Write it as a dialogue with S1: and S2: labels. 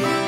S1: Yeah.